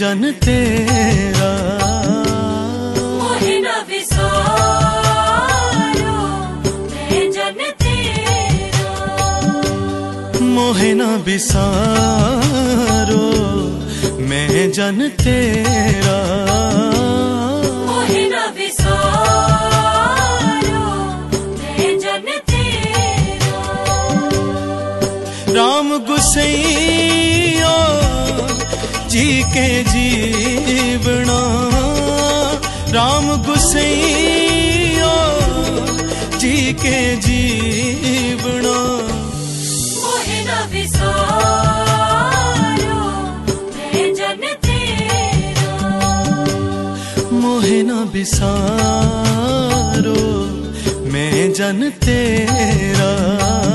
जन तेरा। मोहे न विसारो मैं जन तेरा। मोहे न बिसारो मैं जन तेरा। विसारो मैं जन तेरा। राम गुसैया जी के जीवना। राम गुसैया जी के जीवना। मोहे न विसारो मैं जन तेरा। मोहे न बिसारो मैं जन तेरा।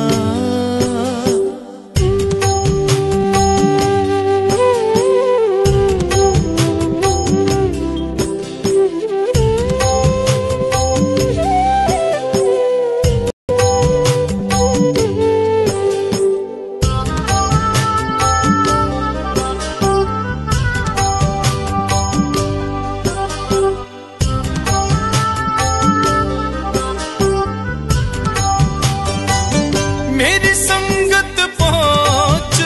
संगत पहुँच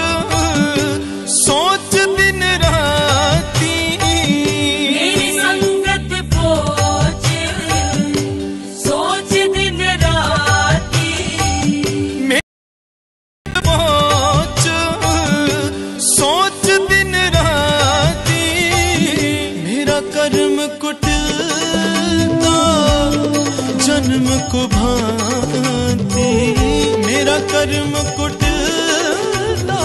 सोच दिन राती। मेरी संगत पहुँच सोच दिन राती। पहुँच सोच दिन राती। मेरा कर्म कुटता जन्म को भांति। मेरा कर्म कुटता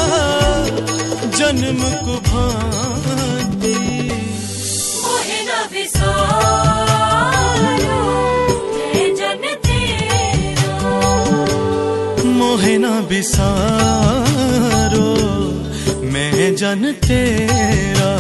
जन्म को भांति। मोहे न विसारो मैं जन तेरा। मोहे बिसारो मैं जन तेरा।